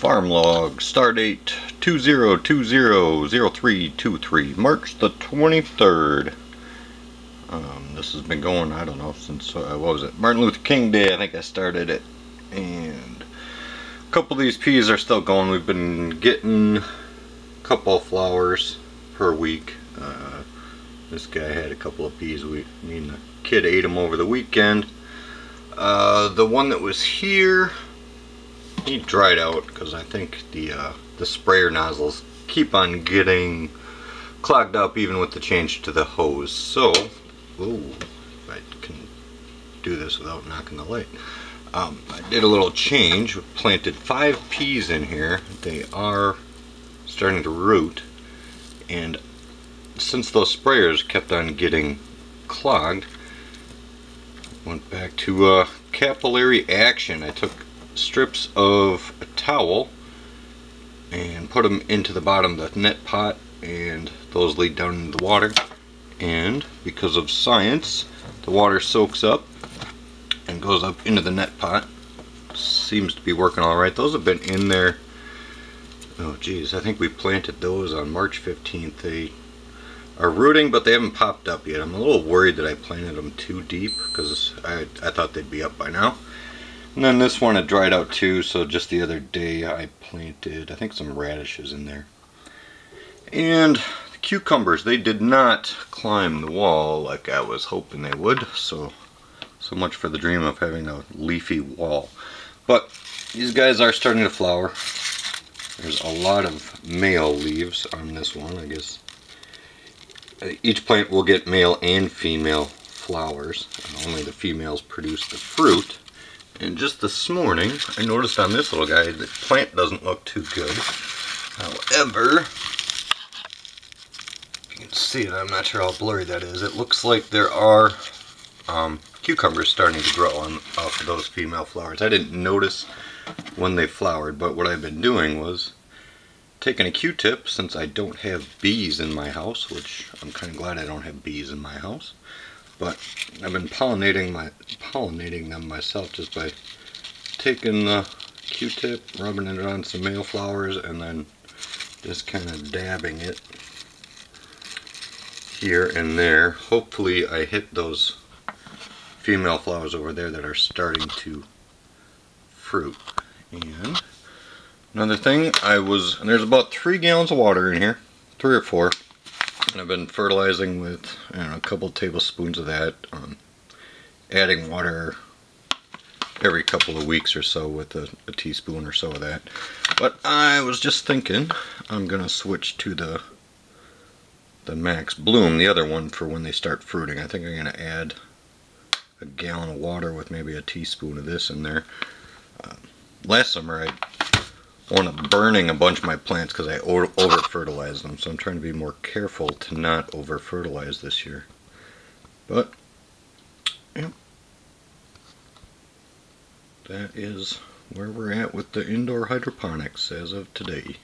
Farm log, start date 2020-0323, March the 23rd. Um, this has been going, I don't know, since, uh, what was it, Martin Luther King Day, I think I started it. And a couple of these peas are still going. We've been getting a couple of flowers per week. Uh, this guy had a couple of peas. We, me and the kid ate them over the weekend. Uh, the one that was here, he dried out because I think the uh, the sprayer nozzles keep on getting clogged up even with the change to the hose. So, ooh, I can do this without knocking the light. Um, I did a little change, planted five peas in here. They are starting to root and since those sprayers kept on getting clogged, went back to uh, capillary action. I took strips of a towel and put them into the bottom of the net pot and those lead down into the water and because of science the water soaks up and goes up into the net pot seems to be working all right those have been in there oh geez I think we planted those on March 15th they are rooting, but they haven't popped up yet. I'm a little worried that I planted them too deep because I, I thought they'd be up by now. And then this one had dried out too, so just the other day I planted, I think some radishes in there. And the cucumbers, they did not climb the wall like I was hoping they would, so so much for the dream of having a leafy wall. But these guys are starting to flower. There's a lot of male leaves on this one, I guess each plant will get male and female flowers. And only the females produce the fruit. And just this morning, I noticed on this little guy, the plant doesn't look too good. However, you can see it, I'm not sure how blurry that is. It looks like there are um, cucumbers starting to grow on off of those female flowers. I didn't notice when they flowered, but what I've been doing was taking a Q-tip since I don't have bees in my house, which I'm kind of glad I don't have bees in my house. But I've been pollinating my pollinating them myself just by taking the Q-tip, rubbing it on some male flowers, and then just kind of dabbing it here and there. Hopefully I hit those female flowers over there that are starting to fruit. And Another thing, I was, and there's about three gallons of water in here, three or four, I've been fertilizing with know, a couple tablespoons of that, um, adding water every couple of weeks or so with a, a, teaspoon or so of that. But I was just thinking I'm going to switch to the the Max Bloom, the other one for when they start fruiting. I think I'm going to add a gallon of water with maybe a teaspoon of this in there. Uh, last summer I up burning a bunch of my plants because I over fertilized them. So I'm trying to be more careful to not over fertilize this year. But, yeah. That is where we're at with the indoor hydroponics as of today.